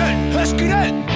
Let's get it!